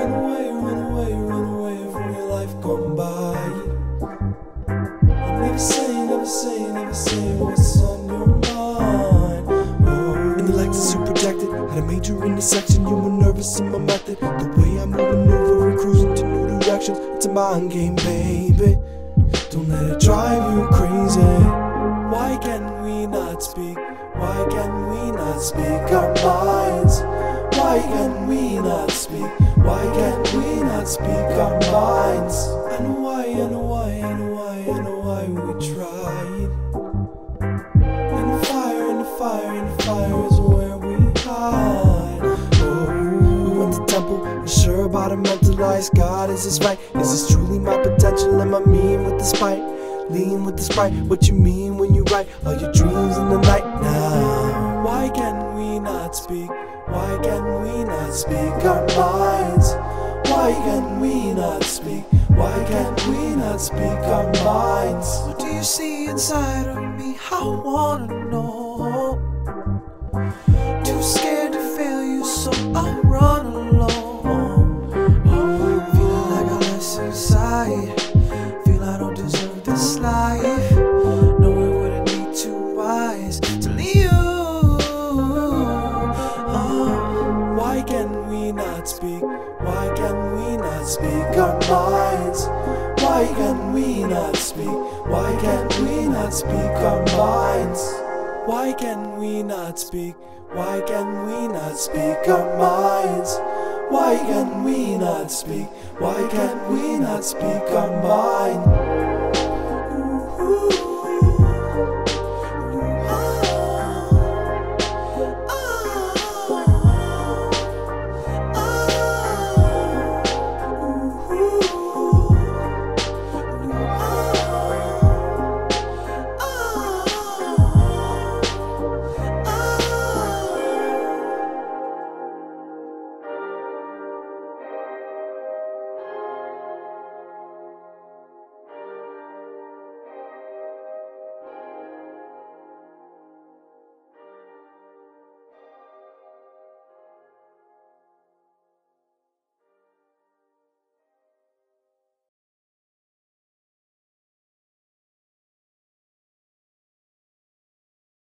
away, run away, run away from your life gone by. Never say, never say, never say what's on your mind. Oh, Intellect is projected. Had a major intersection. You were nervous in my method. The way I'm moving over and cruising to new directions. It's a mind game, baby. Don't let it drive you crazy. why can we not speak? Why can we not speak our minds? Why can we not speak? Why can we not speak our minds? And why, and why, and why, and why we? In the fire, the fire, the fire is where we hide. Oh, we went to temple, unsure about a mentalized God. Is this right? Is this truly my potential? Am I mean with the spite? Lean with the sprite. What you mean when you write all your dreams in the night now? Why can we not speak? Speak our minds? Why can we not speak? Why can we not speak our minds? What do you see inside of me? I wanna know. Why can we not speak our minds? Why can we not speak? Why can we not speak our minds? Why can we not speak? Why can we not speak our minds? Why can we not speak? Why can we not speak our minds?